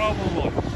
праву логіку.